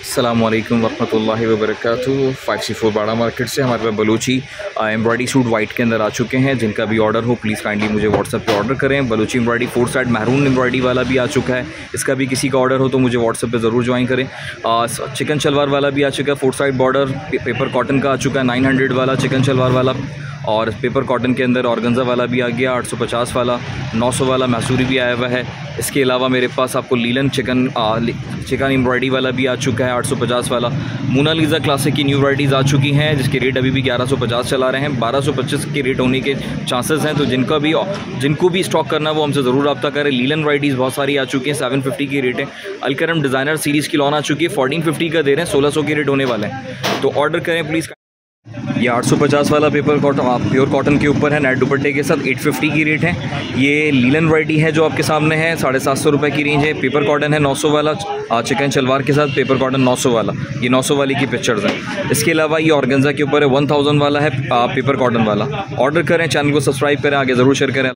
अल्लाम वरहमल वबरक five C four Bara market से हमारे पास बलूची एम्ब्रॉयडरी सूट वाइट के अंदर आ चुके हैं। जिनका भी ऑर्डर हो प्लीज़ काइंडली मुझे व्हाट्सअप पे ऑर्डर करें। Balochi embroidery four side maroon embroidery वाला भी आ चुका है। इसका भी किसी का ऑर्डर हो तो मुझे व्हाट्सअप पे ज़रूर ज्वाइन करें। चिकन शलवार वाला भी आ चुका है। Four side border paper cotton का आ चुका है। नाइन वाला चिकन शलवार वाला। और पेपर कॉटन के अंदर ऑर्गेंजा वाला भी आ गया 850 वाला 900 वाला मैसूरी भी आया हुआ है। इसके अलावा मेरे पास आपको लीलन चिकन चिकन एम्ब्रॉयडरी वाला भी आ चुका है 850 वाला। मोनालीजा क्लासिक की न्यू वराइटीज़ आ चुकी हैं, जिसके रेट अभी भी 1150 चला रहे हैं। 1225 के रेट होने के चांसेस हैं तो जिनका भी, जिनको भी स्टॉक करना वो हमसे ज़रूर रब्ता करें। लीलन वराइटीज़ बहुत सारी आ चुकी हैं, सेवन की रेट है। अलकरम डिज़ाइनर सीरीज़ की लॉन आ चुकी है, फोर्टीन का दे रहे हैं, सोलह के रेट होने वाले हैं। तो ऑर्डर करें, प्लीज़। ये 850 वाला पेपर कॉटन प्योर कॉटन के ऊपर है नेट दुपट्टे के साथ 850 की रेट है। ये लीलन वाइटी है जो आपके सामने है, साढ़े सात सौ की रेंज है। पेपर कॉटन है 900 वाला चिकन शलवार के साथ पेपर कॉटन 900 वाला। ये 900 वाली की पिक्चर्स हैं। इसके अलावा ये ऑर्गेंजा के ऊपर है 1000 वाला है पेपर कॉटन वाला। ऑर्डर करें चैनल को सब्सक्राइब करें, आगे ज़रूर शेयर करें।